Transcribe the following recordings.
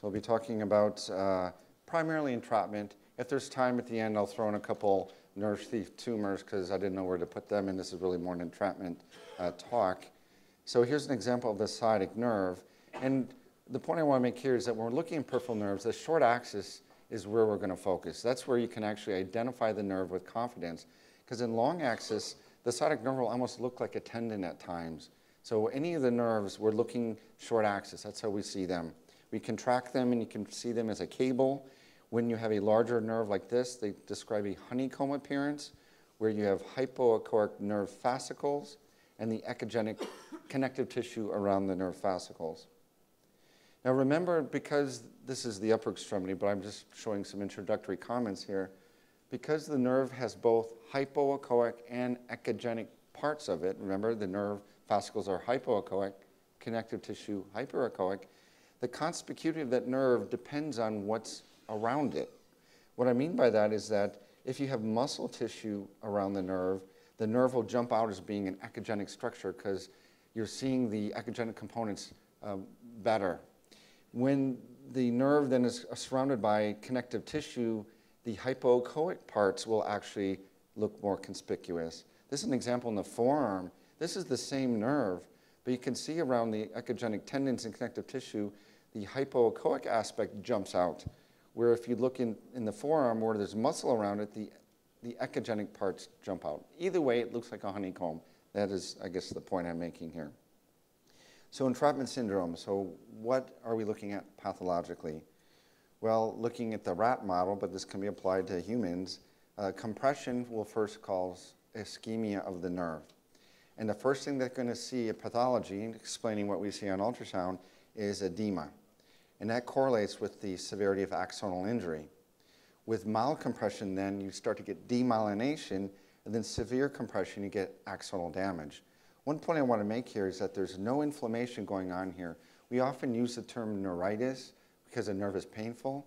So I'll be talking about uh, primarily entrapment. If there's time at the end, I'll throw in a couple nerve sheath tumors because I didn't know where to put them, and this is really more an entrapment uh, talk. So here's an example of the sciatic nerve. And the point I want to make here is that when we're looking at peripheral nerves, the short axis is where we're going to focus. That's where you can actually identify the nerve with confidence. Because in long axis, the sciatic nerve will almost look like a tendon at times. So any of the nerves, we're looking short axis. That's how we see them. We can track them and you can see them as a cable. When you have a larger nerve like this, they describe a honeycomb appearance where you have hypoechoic nerve fascicles and the echogenic connective tissue around the nerve fascicles. Now remember, because this is the upper extremity, but I'm just showing some introductory comments here, because the nerve has both hypoechoic and echogenic parts of it, remember the nerve fascicles are hypoechoic, connective tissue hyperechoic, the conspicuity of that nerve depends on what's around it. What I mean by that is that if you have muscle tissue around the nerve, the nerve will jump out as being an echogenic structure because you're seeing the echogenic components um, better. When the nerve then is surrounded by connective tissue, the hypoechoic parts will actually look more conspicuous. This is an example in the forearm. This is the same nerve, but you can see around the echogenic tendons and connective tissue, the hypoechoic aspect jumps out. Where if you look in, in the forearm where there's muscle around it, the, the echogenic parts jump out. Either way, it looks like a honeycomb. That is, I guess, the point I'm making here. So entrapment syndrome, so what are we looking at pathologically? Well, looking at the rat model, but this can be applied to humans, uh, compression will first cause ischemia of the nerve. And the first thing they're going to see in pathology, explaining what we see on ultrasound, is edema. And that correlates with the severity of axonal injury. With mild compression, then you start to get demyelination, and then severe compression, you get axonal damage. One point I want to make here is that there's no inflammation going on here. We often use the term neuritis because the nerve is painful,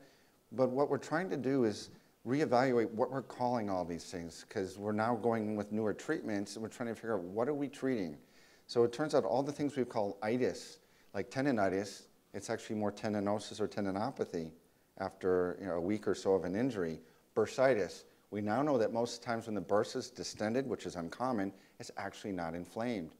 but what we're trying to do is reevaluate what we're calling all these things because we're now going with newer treatments and we're trying to figure out what are we treating. So it turns out all the things we call itis, like tendonitis, it's actually more tendinosis or tendinopathy after you know, a week or so of an injury. Bursitis, we now know that most times when the bursa is distended, which is uncommon, it's actually not inflamed.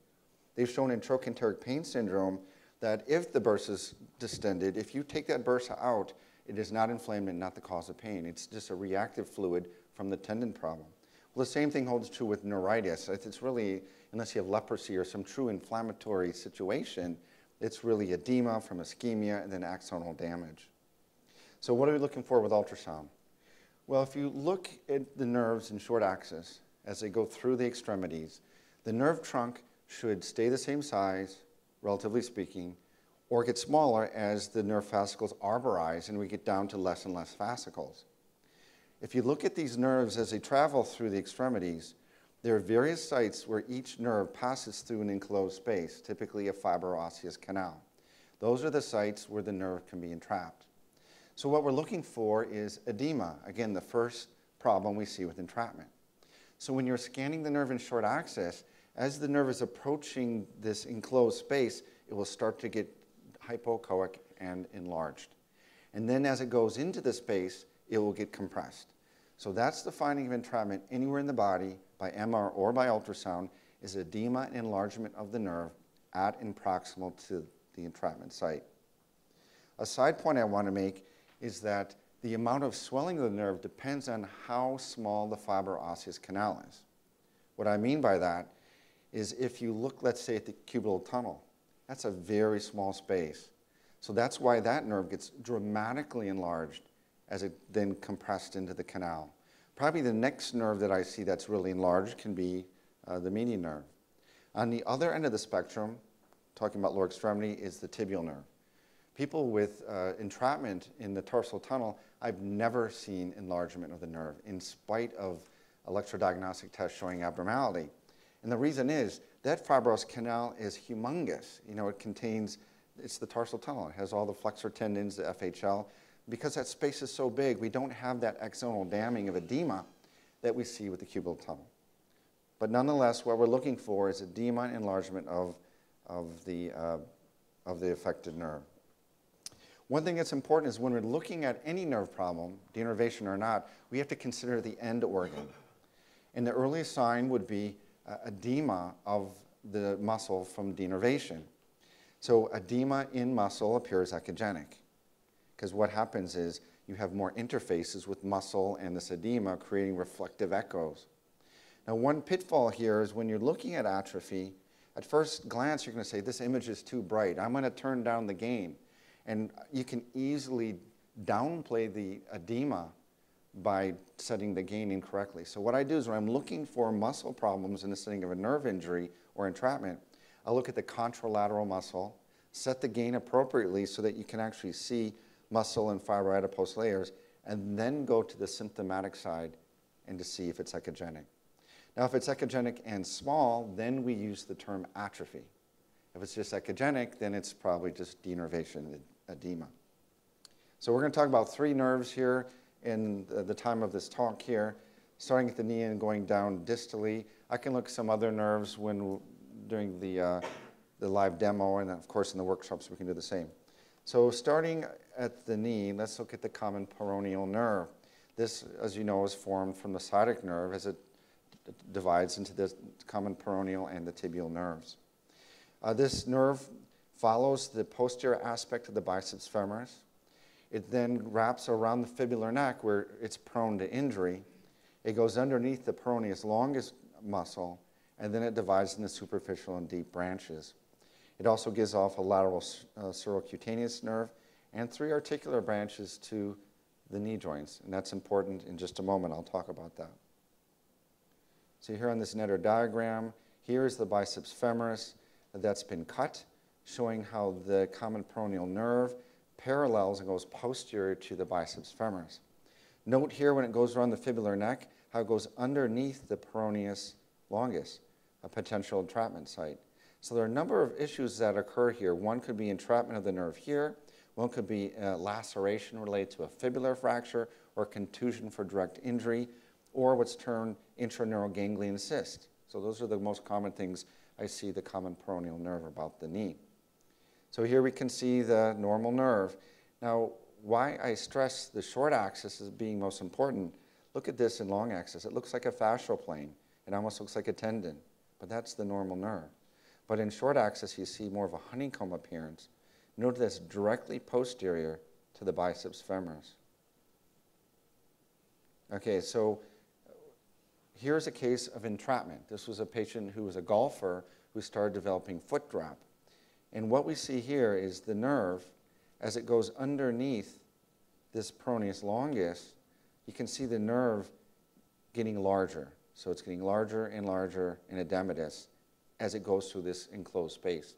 They've shown in trochanteric pain syndrome that if the bursa is distended, if you take that bursa out, it is not inflamed and not the cause of pain. It's just a reactive fluid from the tendon problem. Well, the same thing holds true with neuritis. It's really, unless you have leprosy or some true inflammatory situation, it's really edema from ischemia and then axonal damage. So what are we looking for with ultrasound? Well, if you look at the nerves in short axis as they go through the extremities, the nerve trunk should stay the same size, relatively speaking, or get smaller as the nerve fascicles arborize and we get down to less and less fascicles. If you look at these nerves as they travel through the extremities, there are various sites where each nerve passes through an enclosed space, typically a fibroosseous canal. Those are the sites where the nerve can be entrapped. So what we're looking for is edema, again, the first problem we see with entrapment. So when you're scanning the nerve in short axis, as the nerve is approaching this enclosed space, it will start to get hypoechoic and enlarged. And then as it goes into the space, it will get compressed. So that's the finding of entrapment anywhere in the body by MR or by ultrasound is edema and enlargement of the nerve at and proximal to the entrapment site. A side point I want to make is that the amount of swelling of the nerve depends on how small the fibroosseous canal is. What I mean by that is if you look, let's say, at the cubital tunnel, that's a very small space. So that's why that nerve gets dramatically enlarged as it then compressed into the canal. Probably the next nerve that I see that's really enlarged can be uh, the median nerve. On the other end of the spectrum, talking about lower extremity, is the tibial nerve. People with uh, entrapment in the tarsal tunnel, I've never seen enlargement of the nerve in spite of electrodiagnostic tests showing abnormality. And the reason is that fibrous canal is humongous. You know, it contains, it's the tarsal tunnel. It has all the flexor tendons, the FHL. Because that space is so big, we don't have that axonal damming of edema that we see with the cubital tunnel. But nonetheless, what we're looking for is edema enlargement of, of, the, uh, of the affected nerve. One thing that's important is when we're looking at any nerve problem, denervation or not, we have to consider the end organ. And the earliest sign would be uh, edema of the muscle from denervation. So edema in muscle appears echogenic because what happens is you have more interfaces with muscle and this edema creating reflective echoes. Now one pitfall here is when you're looking at atrophy, at first glance you're going to say this image is too bright. I'm going to turn down the gain. And you can easily downplay the edema by setting the gain incorrectly. So what I do is when I'm looking for muscle problems in the setting of a nerve injury or entrapment, I look at the contralateral muscle, set the gain appropriately so that you can actually see muscle and fibroadipose layers, and then go to the symptomatic side and to see if it's echogenic. Now, if it's echogenic and small, then we use the term atrophy. If it's just echogenic, then it's probably just denervation edema. So we're going to talk about three nerves here in the time of this talk here, starting at the knee and going down distally. I can look at some other nerves when during the, uh, the live demo, and of course in the workshops we can do the same. So starting at the knee, let's look at the common peroneal nerve. This, as you know, is formed from the sciatic nerve as it divides into the common peroneal and the tibial nerves. Uh, this nerve follows the posterior aspect of the biceps femoris. It then wraps around the fibular neck where it's prone to injury. It goes underneath the peroneus longus muscle, and then it divides into superficial and deep branches. It also gives off a lateral uh, sural cutaneous nerve and three articular branches to the knee joints, and that's important in just a moment. I'll talk about that. So here on this Netter diagram, here is the biceps femoris that's been cut showing how the common peroneal nerve parallels and goes posterior to the biceps femoris. Note here when it goes around the fibular neck, how it goes underneath the peroneus longus, a potential entrapment site. So there are a number of issues that occur here. One could be entrapment of the nerve here. One could be uh, laceration related to a fibular fracture or contusion for direct injury, or what's termed intraneural ganglion cyst. So those are the most common things I see the common peroneal nerve about the knee. So here we can see the normal nerve. Now, why I stress the short axis as being most important, look at this in long axis. It looks like a fascial plane. It almost looks like a tendon, but that's the normal nerve. But in short axis, you see more of a honeycomb appearance. Note that's directly posterior to the biceps femoris. Okay, so here's a case of entrapment. This was a patient who was a golfer who started developing foot drop. And what we see here is the nerve, as it goes underneath this peroneus longus, you can see the nerve getting larger. So it's getting larger and larger in edematous as it goes through this enclosed space.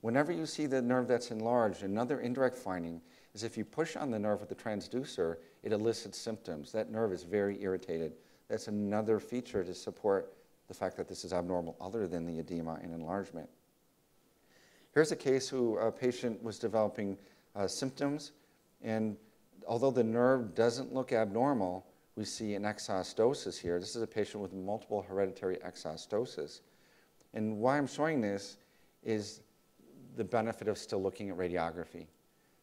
Whenever you see the nerve that's enlarged, another indirect finding is if you push on the nerve with the transducer, it elicits symptoms. That nerve is very irritated. That's another feature to support the fact that this is abnormal other than the edema and enlargement. Here's a case who a patient was developing uh, symptoms, and although the nerve doesn't look abnormal, we see an exostosis here. This is a patient with multiple hereditary exostosis. And why I'm showing this is the benefit of still looking at radiography.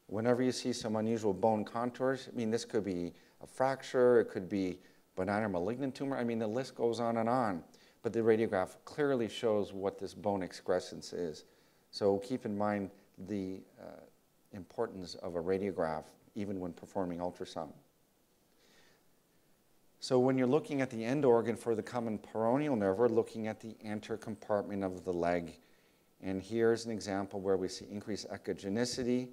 Whenever you see some unusual bone contours, I mean, this could be a fracture, it could be benign or malignant tumor. I mean, the list goes on and on. But the radiograph clearly shows what this bone excrescence is. So keep in mind the uh, importance of a radiograph even when performing ultrasound. So when you're looking at the end organ for the common peroneal nerve, we're looking at the anterior compartment of the leg. And here's an example where we see increased echogenicity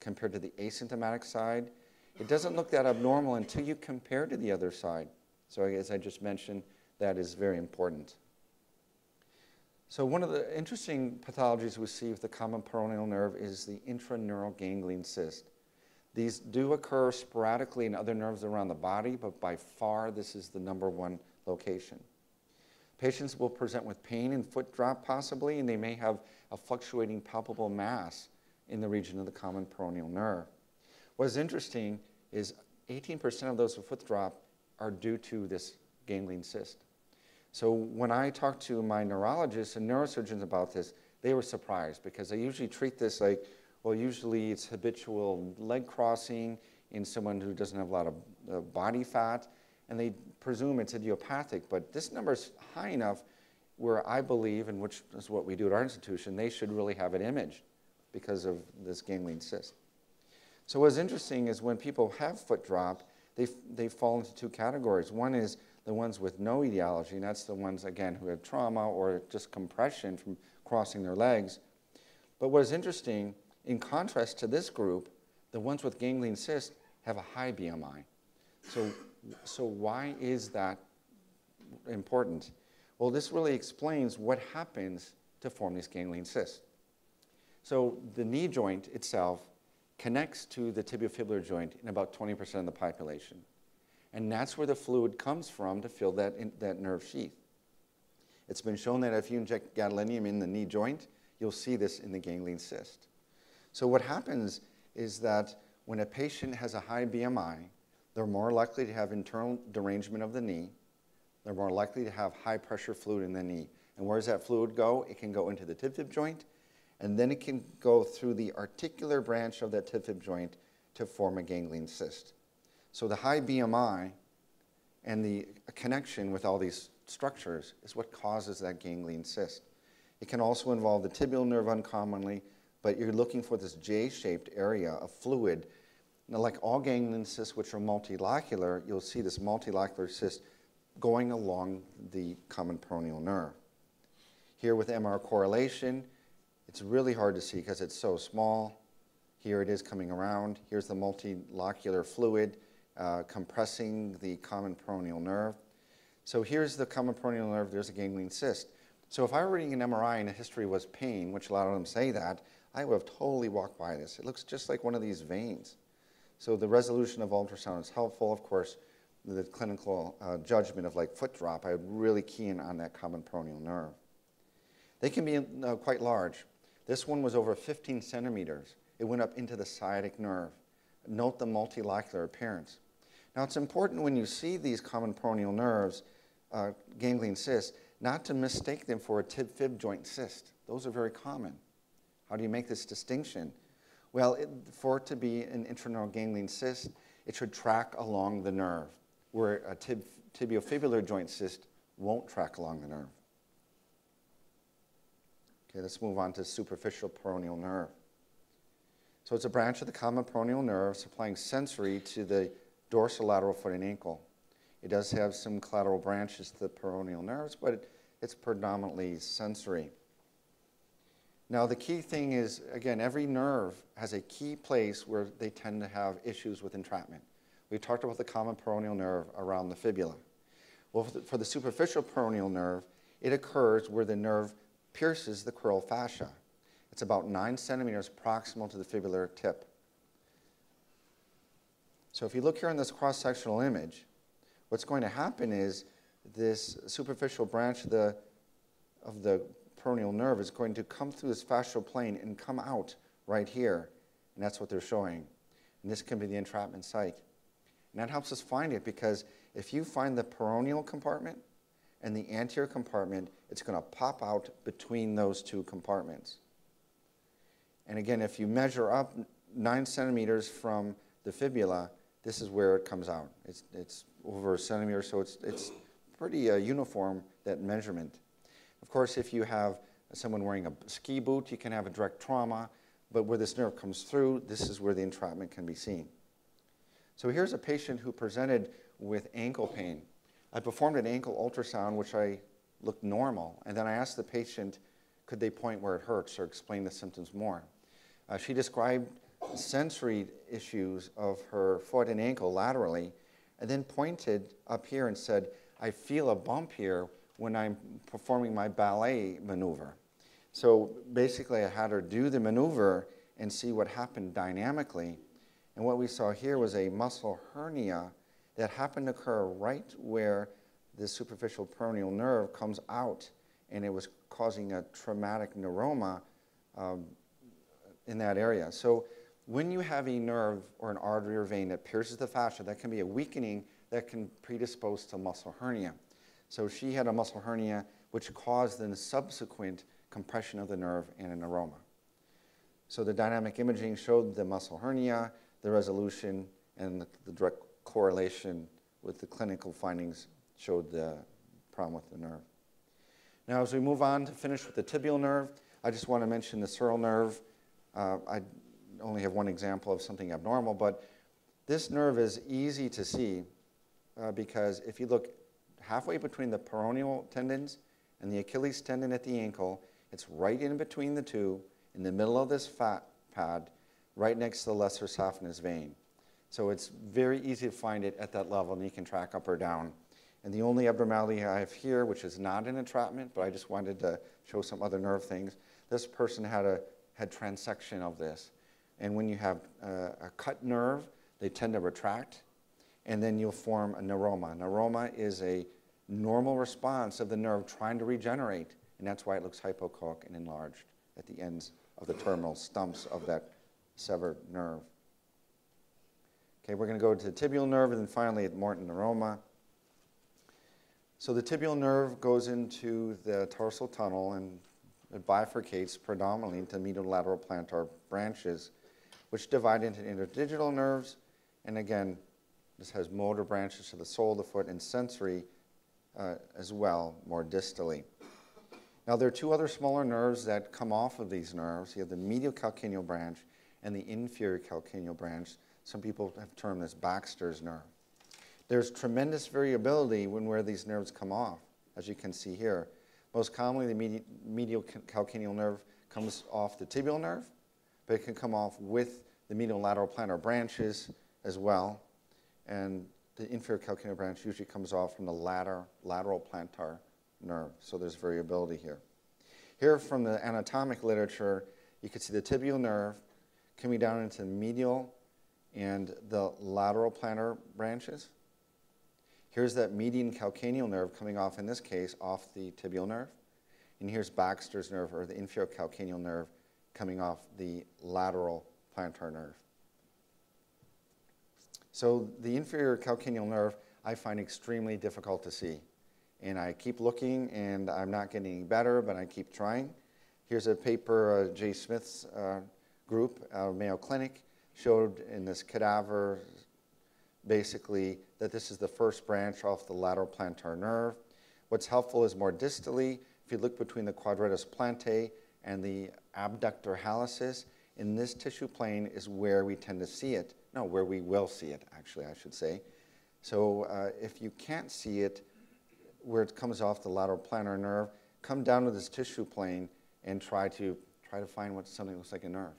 compared to the asymptomatic side. It doesn't look that abnormal until you compare to the other side. So as I just mentioned, that is very important. So one of the interesting pathologies we see with the common peroneal nerve is the intraneural ganglion cyst. These do occur sporadically in other nerves around the body, but by far this is the number one location. Patients will present with pain and foot drop possibly, and they may have a fluctuating palpable mass in the region of the common peroneal nerve. What is interesting is 18% of those with foot drop are due to this ganglion cyst. So when I talked to my neurologists and neurosurgeons about this, they were surprised because they usually treat this like Well, usually it's habitual leg crossing in someone who doesn't have a lot of uh, body fat, and they presume it's idiopathic. But this number is high enough where I believe, and which is what we do at our institution, they should really have an image because of this ganglion cyst. So what's interesting is when people have foot drop, they, they fall into two categories. One is the ones with no etiology, and that's the ones, again, who have trauma or just compression from crossing their legs. But what is interesting, in contrast to this group, the ones with ganglion cyst have a high BMI. So, so why is that important? Well, this really explains what happens to form these ganglion cysts. So the knee joint itself connects to the tibiofibular joint in about 20% of the population. And that's where the fluid comes from to fill that, in, that nerve sheath. It's been shown that if you inject gadolinium in the knee joint, you'll see this in the ganglion cyst. So what happens is that when a patient has a high BMI, they're more likely to have internal derangement of the knee. They're more likely to have high pressure fluid in the knee. And where does that fluid go? It can go into the tib-fib joint, and then it can go through the articular branch of that tib-fib joint to form a ganglion cyst. So the high BMI and the connection with all these structures is what causes that ganglion cyst. It can also involve the tibial nerve uncommonly, but you're looking for this J-shaped area of fluid. Now, like all ganglion cysts, which are multilocular, you'll see this multilocular cyst going along the common peroneal nerve. Here with MR correlation, it's really hard to see because it's so small. Here it is coming around. Here's the multilocular fluid uh, compressing the common peroneal nerve. So here's the common peroneal nerve, there's a ganglion cyst. So if I were reading an MRI and the history was pain, which a lot of them say that, I would have totally walked by this. It looks just like one of these veins. So the resolution of ultrasound is helpful. Of course, the clinical uh, judgment of like foot drop, I would really key in on that common peroneal nerve. They can be uh, quite large. This one was over 15 centimeters. It went up into the sciatic nerve. Note the multilocular appearance. Now, it's important when you see these common peroneal nerves, uh, ganglion cysts, not to mistake them for a tib-fib joint cyst. Those are very common. How do you make this distinction? Well, it, for it to be an intraneural ganglion cyst, it should track along the nerve, where a tib tibiofibular joint cyst won't track along the nerve. Okay, let's move on to superficial peroneal nerve. So it's a branch of the common peroneal nerve supplying sensory to the dorsolateral foot and ankle. It does have some collateral branches to the peroneal nerves, but it, it's predominantly sensory. Now, the key thing is, again, every nerve has a key place where they tend to have issues with entrapment. We talked about the common peroneal nerve around the fibula. Well, for the, for the superficial peroneal nerve, it occurs where the nerve pierces the crural fascia. It's about nine centimeters proximal to the fibular tip. So if you look here in this cross-sectional image, what's going to happen is this superficial branch of the, of the peroneal nerve is going to come through this fascial plane and come out right here. And that's what they're showing. And this can be the entrapment site. And that helps us find it because if you find the peroneal compartment and the anterior compartment, it's going to pop out between those two compartments. And again, if you measure up nine centimeters from the fibula, this is where it comes out. It's, it's over a centimeter, so it's, it's pretty uh, uniform, that measurement. Of course, if you have someone wearing a ski boot, you can have a direct trauma, but where this nerve comes through, this is where the entrapment can be seen. So here's a patient who presented with ankle pain. I performed an ankle ultrasound, which I looked normal, and then I asked the patient, could they point where it hurts or explain the symptoms more? Uh, she described sensory issues of her foot and ankle laterally, and then pointed up here and said, I feel a bump here when I'm performing my ballet maneuver. So basically, I had her do the maneuver and see what happened dynamically. And what we saw here was a muscle hernia that happened to occur right where the superficial peroneal nerve comes out, and it was causing a traumatic neuroma um, in that area. So when you have a nerve or an artery or vein that pierces the fascia, that can be a weakening that can predispose to muscle hernia. So she had a muscle hernia which caused the subsequent compression of the nerve and a neuroma. So the dynamic imaging showed the muscle hernia, the resolution, and the, the direct correlation with the clinical findings showed the problem with the nerve. Now, as we move on to finish with the tibial nerve, I just want to mention the sural nerve. Uh, I only have one example of something abnormal, but this nerve is easy to see uh, because if you look halfway between the peroneal tendons and the Achilles tendon at the ankle, it's right in between the two, in the middle of this fat pad, right next to the lesser saphenous vein. So it's very easy to find it at that level, and you can track up or down. And the only abnormality I have here, which is not an entrapment, but I just wanted to show some other nerve things, this person had a had transection of this. And when you have uh, a cut nerve, they tend to retract, and then you'll form a neuroma. Neuroma is a normal response of the nerve trying to regenerate, and that's why it looks hypoechoic and enlarged at the ends of the terminal stumps of that severed nerve. Okay, we're going to go to the tibial nerve and then finally at Morton neuroma. So the tibial nerve goes into the tarsal tunnel and it bifurcates predominantly into medial lateral plantar branches, which divide into interdigital nerves. And again, this has motor branches to the sole of the foot and sensory uh, as well, more distally. Now, there are two other smaller nerves that come off of these nerves. You have the medial calcaneal branch and the inferior calcaneal branch. Some people have termed this Baxter's nerve. There's tremendous variability when where these nerves come off, as you can see here. Most commonly, the medial calcaneal nerve comes off the tibial nerve, but it can come off with the medial lateral plantar branches as well. And the inferior calcaneal branch usually comes off from the latter, lateral plantar nerve. So there's variability here. Here from the anatomic literature, you can see the tibial nerve coming down into the medial and the lateral plantar branches. Here's that median calcaneal nerve coming off, in this case, off the tibial nerve. And here's Baxter's nerve, or the inferior calcaneal nerve, coming off the lateral plantar nerve. So the inferior calcaneal nerve I find extremely difficult to see. And I keep looking, and I'm not getting any better, but I keep trying. Here's a paper uh, Jay Smith's uh, group, uh, Mayo Clinic, showed in this cadaver basically that this is the first branch off the lateral plantar nerve. What's helpful is more distally, if you look between the quadratus plantae and the abductor hallucis, in this tissue plane is where we tend to see it. No, where we will see it, actually, I should say. So uh, if you can't see it where it comes off the lateral plantar nerve, come down to this tissue plane and try to, try to find what something looks like a nerve.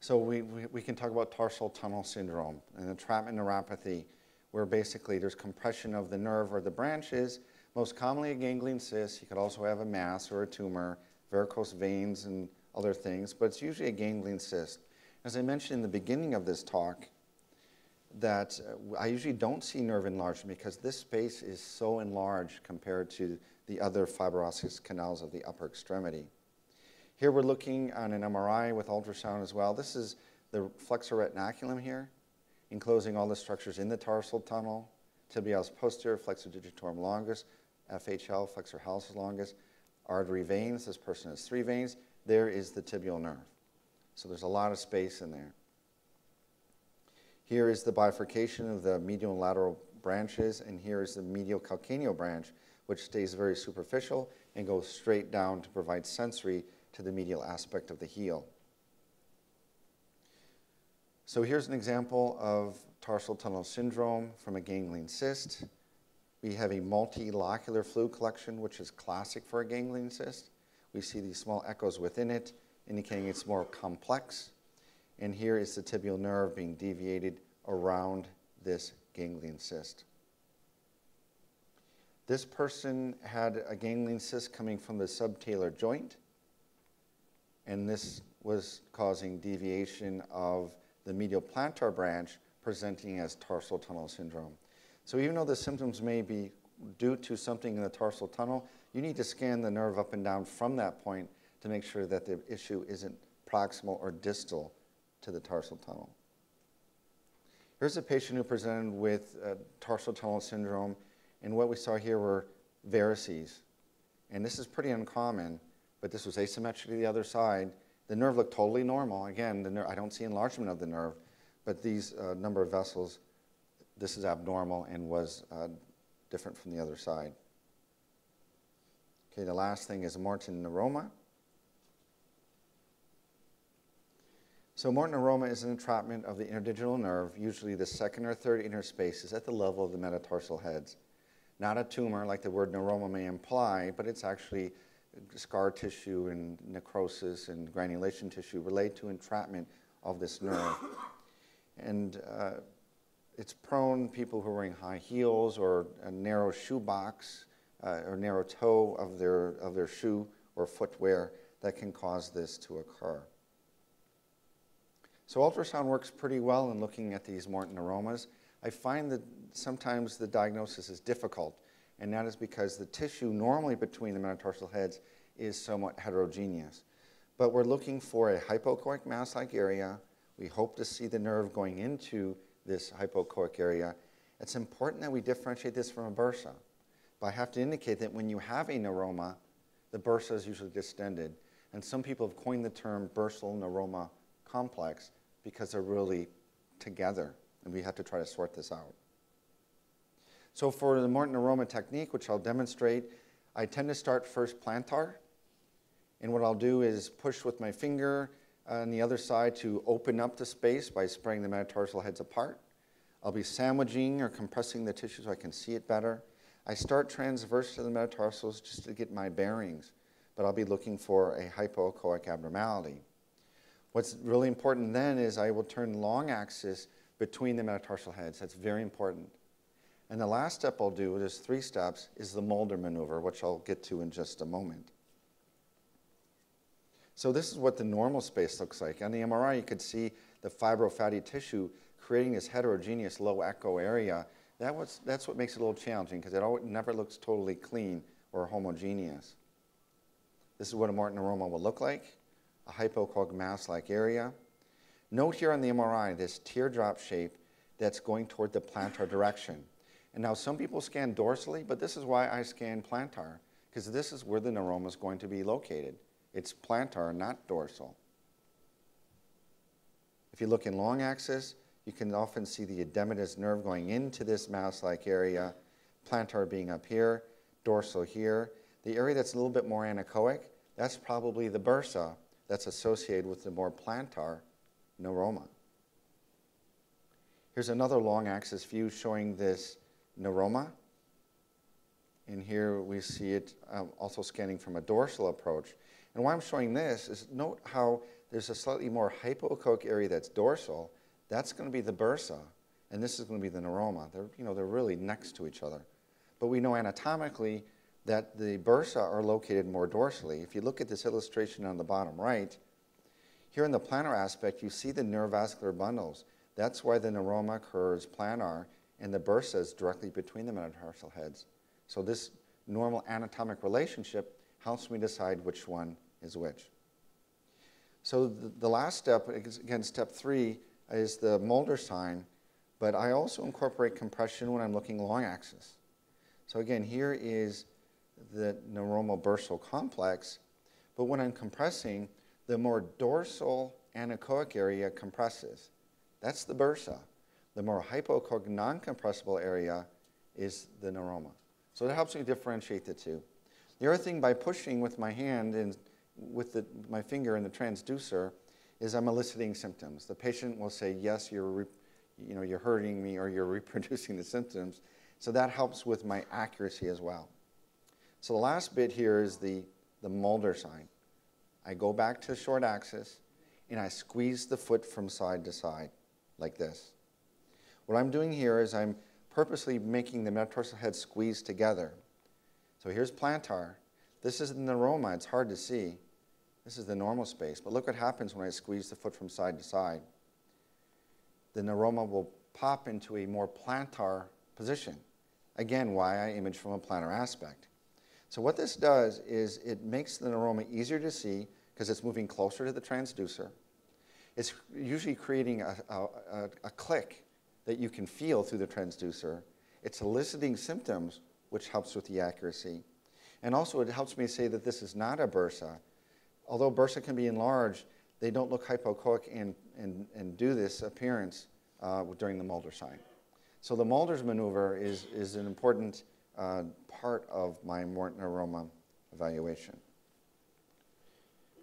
So we, we, we, can talk about tarsal tunnel syndrome and entrapment neuropathy, where basically there's compression of the nerve or the branches, most commonly a ganglion cyst. You could also have a mass or a tumor, varicose veins and other things, but it's usually a ganglion cyst. As I mentioned in the beginning of this talk, that uh, I usually don't see nerve enlargement because this space is so enlarged compared to the other fibroosseous canals of the upper extremity. Here we're looking on an MRI with ultrasound as well. This is the flexor retinaculum here, enclosing all the structures in the tarsal tunnel, tibialis posterior, flexor digitorum longus, FHL, flexor hallucis longus, artery veins. This person has three veins. There is the tibial nerve. So there's a lot of space in there. Here is the bifurcation of the medial and lateral branches, and here is the medial calcaneal branch, which stays very superficial and goes straight down to provide sensory to the medial aspect of the heel. So here's an example of tarsal tunnel syndrome from a ganglion cyst. We have a multilocular fluid collection, which is classic for a ganglion cyst. We see these small echoes within it, indicating it's more complex. And here is the tibial nerve being deviated around this ganglion cyst. This person had a ganglion cyst coming from the subtalar joint and this was causing deviation of the medial plantar branch presenting as tarsal tunnel syndrome. So even though the symptoms may be due to something in the tarsal tunnel, you need to scan the nerve up and down from that point to make sure that the issue isn't proximal or distal to the tarsal tunnel. Here's a patient who presented with uh, tarsal tunnel syndrome, and what we saw here were varices. And this is pretty uncommon but this was asymmetric to the other side. The nerve looked totally normal. Again, the I don't see enlargement of the nerve, but these uh, number of vessels, this is abnormal and was uh, different from the other side. Okay, the last thing is Morton neuroma. So Morton neuroma is an entrapment of the interdigital nerve, usually the second or third interspaces at the level of the metatarsal heads. Not a tumor like the word neuroma may imply, but it's actually scar tissue and necrosis and granulation tissue related to entrapment of this nerve. And uh, it's prone people who are wearing high heels or a narrow shoe box uh, or narrow toe of their, of their shoe or footwear that can cause this to occur. So ultrasound works pretty well in looking at these Morton neuromas. I find that sometimes the diagnosis is difficult and that is because the tissue normally between the metatarsal heads is somewhat heterogeneous. But we're looking for a hypoechoic mass-like area. We hope to see the nerve going into this hypoechoic area. It's important that we differentiate this from a bursa. But I have to indicate that when you have a neuroma, the bursa is usually distended. And some people have coined the term bursal neuroma complex because they're really together. And we have to try to sort this out. So for the Morton neuroma technique, which I'll demonstrate, I tend to start first plantar. And what I'll do is push with my finger on the other side to open up the space by spraying the metatarsal heads apart. I'll be sandwiching or compressing the tissue so I can see it better. I start transverse to the metatarsals just to get my bearings, but I'll be looking for a hypoechoic abnormality. What's really important then is I will turn long axis between the metatarsal heads. That's very important. And the last step I'll do, there's three steps, is the Mulder maneuver, which I'll get to in just a moment. So this is what the normal space looks like. On the MRI, you could see the fibrofatty tissue creating this heterogeneous low echo area. That was, that's what makes it a little challenging because it always, never looks totally clean or homogeneous. This is what a Morton neuroma will look like, a hypoechoic mass-like area. Note here on the MRI this teardrop shape that's going toward the plantar direction. And now some people scan dorsally, but this is why I scan plantar, because this is where the neuroma is going to be located. It's plantar, not dorsal. If you look in long axis, you can often see the edematous nerve going into this mouse-like area, plantar being up here, dorsal here. The area that's a little bit more anechoic, that's probably the bursa that's associated with the more plantar neuroma. Here's another long axis view showing this neuroma. And here we see it um, also scanning from a dorsal approach. And why I'm showing this is note how there's a slightly more hypoechoic area that's dorsal. That's going to be the bursa, and this is going to be the neuroma. They're, you know, they're really next to each other. But we know anatomically that the bursa are located more dorsally. If you look at this illustration on the bottom right, here in the plantar aspect, you see the neurovascular bundles. That's why the neuroma occurs plantar and the bursa is directly between the metatarsal heads. So this normal anatomic relationship helps me decide which one is which. So the, last step, again, step three, is the Mulder sign, but I also incorporate compression when I'm looking long axis. So again, here is the neuromal bursal complex, but when I'm compressing, the more dorsal anechoic area compresses. That's the bursa. The more hypoechoic, non-compressible area is the neuroma. So that helps me differentiate the two. The other thing by pushing with my hand and with the, my finger in the transducer is I'm eliciting symptoms. The patient will say, yes, you're, you know, you're hurting me or you're reproducing the symptoms. So that helps with my accuracy as well. So the last bit here is the, the Mulder sign. I go back to short axis and I squeeze the foot from side to side like this. What I'm doing here is I'm purposely making the metatarsal head squeeze together. So here's plantar. This is the neuroma. It's hard to see. This is the normal space. But look what happens when I squeeze the foot from side to side. The neuroma will pop into a more plantar position. Again, why I image from a plantar aspect. So what this does is it makes the neuroma easier to see because it's moving closer to the transducer. It's usually creating a, a, a, a click that you can feel through the transducer. It's eliciting symptoms, which helps with the accuracy. And also, it helps me say that this is not a bursa, although bursa can be enlarged, they don't look hypoechoic and, and, and do this appearance uh, during the Mulder sign. So the Mulder's maneuver is, is an important uh, part of my Morton neuroma evaluation.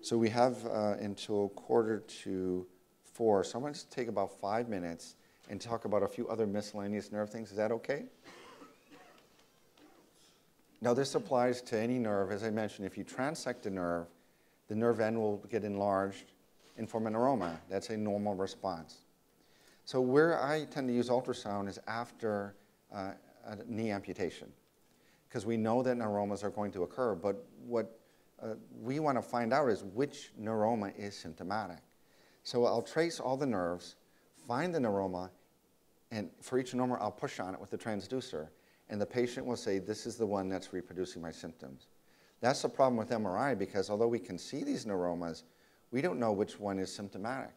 So we have uh, until quarter to four. So I'm going to take about five minutes and talk about a few other miscellaneous nerve things. Is that okay? Now this applies to any nerve. As I mentioned, if you transect a nerve, the nerve end will get enlarged and form an neuroma. That's a normal response. So where I tend to use ultrasound is after uh, a knee amputation, because we know that neuromas are going to occur, but what uh, we want to find out is which neuroma is symptomatic. So I'll trace all the nerves, find the neuroma, and for each neuroma, I'll push on it with the transducer, and the patient will say, this is the one that's reproducing my symptoms. That's the problem with MRI, because although we can see these neuromas, we don't know which one is symptomatic.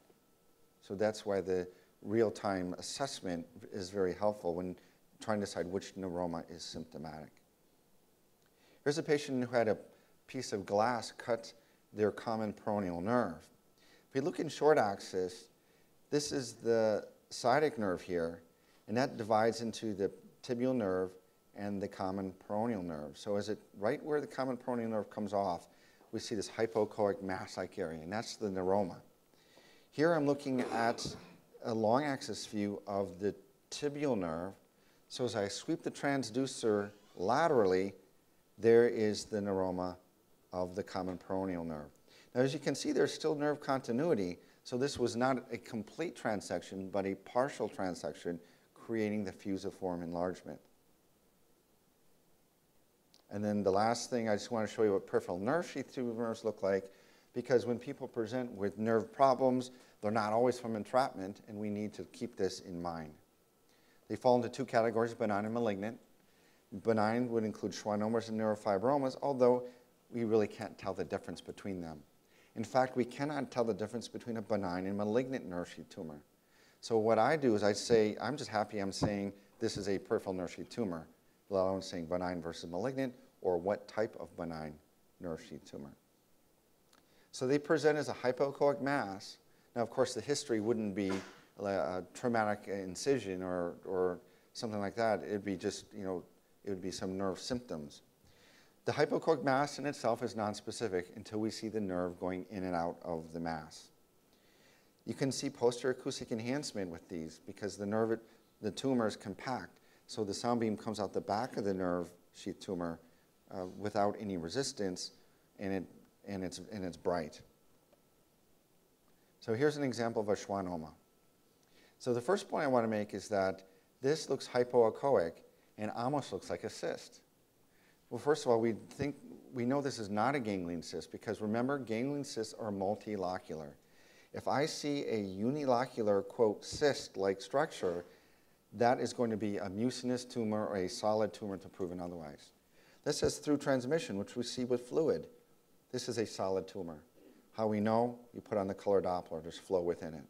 So that's why the real-time assessment is very helpful when trying to decide which neuroma is symptomatic. Here's a patient who had a piece of glass cut their common peroneal nerve. If we look in short axis, this is the sciatic nerve here, and that divides into the tibial nerve and the common peroneal nerve. So is it right where the common peroneal nerve comes off, we see this hypoechoic mass-like area, and that's the neuroma. Here I'm looking at a long axis view of the tibial nerve. So as I sweep the transducer laterally, there is the neuroma of the common peroneal nerve. Now, as you can see, there's still nerve continuity, so this was not a complete transection, but a partial transection, creating the fusiform enlargement. And then the last thing, I just want to show you what peripheral nerve sheath tumors look like, because when people present with nerve problems, they're not always from entrapment, and we need to keep this in mind. They fall into two categories, benign and malignant. Benign would include schwannomas and neurofibromas, although we really can't tell the difference between them. In fact, we cannot tell the difference between a benign and malignant nerve sheath tumor. So what I do is I say, I'm just happy I'm saying this is a peripheral nerve sheath tumor, let alone saying benign versus malignant, or what type of benign nerve sheath tumor. So they present as a hypoechoic mass. Now, of course, the history wouldn't be a traumatic incision or, or something like that. It'd be just, you know, it would be some nerve symptoms. The hypoechoic mass in itself is nonspecific until we see the nerve going in and out of the mass. You can see posterior acoustic enhancement with these because the nerve, the tumor is compact, so the sound beam comes out the back of the nerve sheath tumor uh, without any resistance, and, it, and, it's, and it's bright. So here's an example of a schwannoma. So the first point I want to make is that this looks hypoechoic and almost looks like a cyst. Well, first of all, we think we know this is not a ganglion cyst because remember, ganglion cysts are multilocular. If I see a unilocular, quote, cyst-like structure, that is going to be a mucinous tumor or a solid tumor to proven otherwise. This is through transmission, which we see with fluid. This is a solid tumor. How we know? You put on the color Doppler, there's flow within it.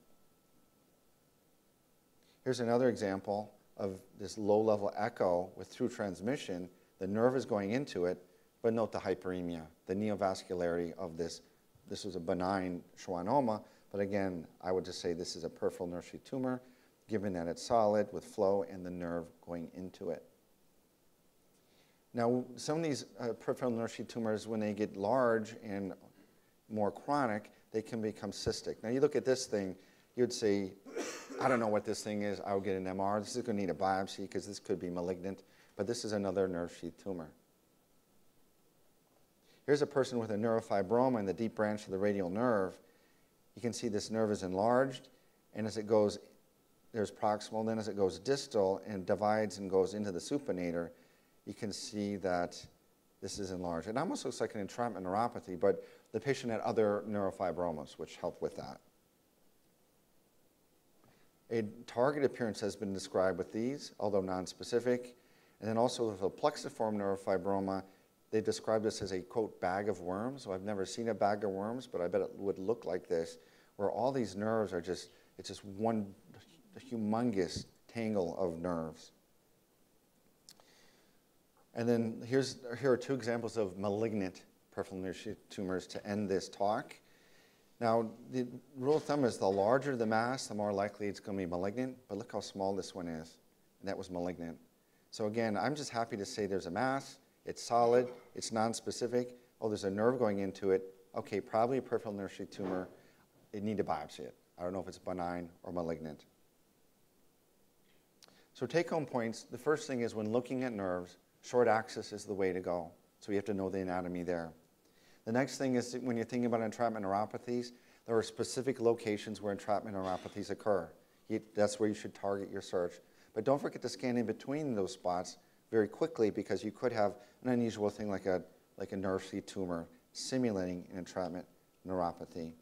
Here's another example of this low-level echo with through transmission the nerve is going into it, but note the hyperemia, the neovascularity of this. This was a benign schwannoma, but again, I would just say this is a peripheral sheath tumor, given that it's solid with flow and the nerve going into it. Now, some of these uh, peripheral nerve sheath tumors, when they get large and more chronic, they can become cystic. Now, you look at this thing, you'd say, I don't know what this thing is. I will get an MR. This is going to need a biopsy because this could be malignant but this is another nerve sheath tumor. Here's a person with a neurofibroma in the deep branch of the radial nerve. You can see this nerve is enlarged, and as it goes, there's proximal, then as it goes distal and divides and goes into the supinator, you can see that this is enlarged. It almost looks like an entrapment neuropathy, but the patient had other neurofibromas, which helped with that. A target appearance has been described with these, although nonspecific. And then also with a plexiform neurofibroma, they describe this as a, quote, bag of worms. So I've never seen a bag of worms, but I bet it would look like this, where all these nerves are just, it's just one humongous tangle of nerves. And then here's, here are two examples of malignant peripheral nerve tumors to end this talk. Now, the rule of thumb is the larger the mass, the more likely it's going to be malignant, but look how small this one is. And that was malignant. So again, I'm just happy to say there's a mass, it's solid, it's nonspecific. Oh, there's a nerve going into it. Okay, probably a peripheral nerve tumor. You need to biopsy it. I don't know if it's benign or malignant. So take home points, the first thing is when looking at nerves, short axis is the way to go. So you have to know the anatomy there. The next thing is when you're thinking about entrapment neuropathies, there are specific locations where entrapment neuropathies occur. That's where you should target your search. But don't forget to scan in between those spots very quickly because you could have an unusual thing like a, like a nerve sheath tumor simulating an entrapment neuropathy.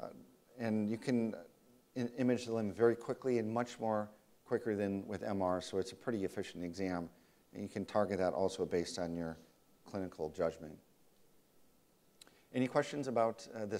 Uh, and you can image the limb very quickly and much more quicker than with MR, so it's a pretty efficient exam. And you can target that also based on your clinical judgment. Any questions about uh, this?